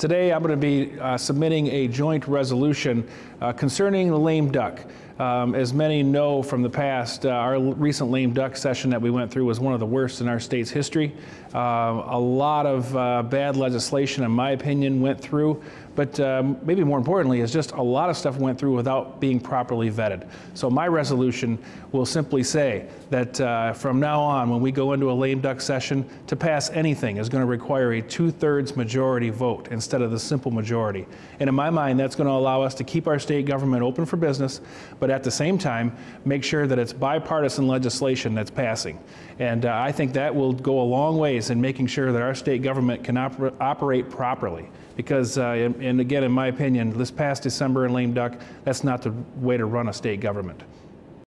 Today I'm going to be uh, submitting a joint resolution uh, concerning the lame duck. Um, as many know from the past, uh, our recent lame duck session that we went through was one of the worst in our state's history. Uh, a lot of uh, bad legislation, in my opinion, went through, but um, maybe more importantly, is just a lot of stuff went through without being properly vetted. So my resolution will simply say that uh, from now on, when we go into a lame duck session, to pass anything is going to require a two-thirds majority vote instead of the simple majority. And in my mind, that's going to allow us to keep our state government open for business, but at the same time, make sure that it's bipartisan legislation that's passing. And uh, I think that will go a long ways in making sure that our state government can oper operate properly. Because, uh, and again, in my opinion, this past December in lame duck, that's not the way to run a state government.